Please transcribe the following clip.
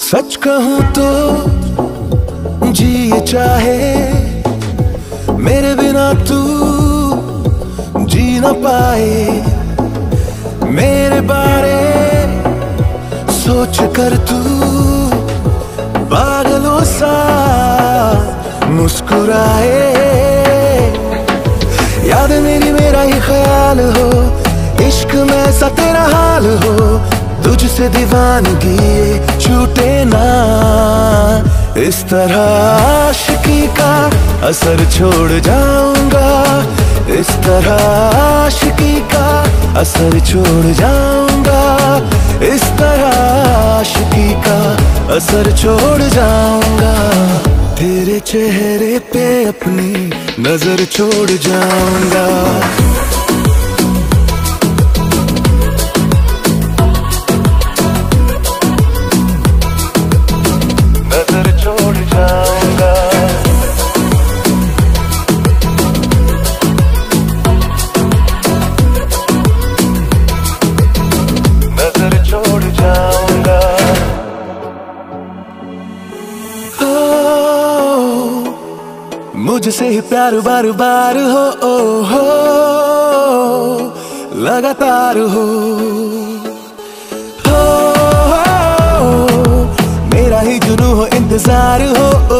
सच कहूँ तो जी ये चाहे, मेरे बिना तू जी ना पाए। मेरे बारे सोच कर तू पागलों सा मुस्कुराए। याद मेरी मेरा ही ख्याल हो, इश्क में सा तेरा हाल हो, तुझसे दीवानगी छूटे ना। इस तरह आशिकी का असर छोड़ जाऊँगा, इस तरह आशिकी का असर छोड़ जाऊँगा, इस तरह आशिकी का असर छोड़ जाऊँगा। तेरे चेहरे पे अपनी नज़र छोड़ जाऊँगा। मुझसे ही प्यार बार बार हो ओ, हो लगातार हो। हो, मेरा ही जुनू हो इंतज़ार हो ओ,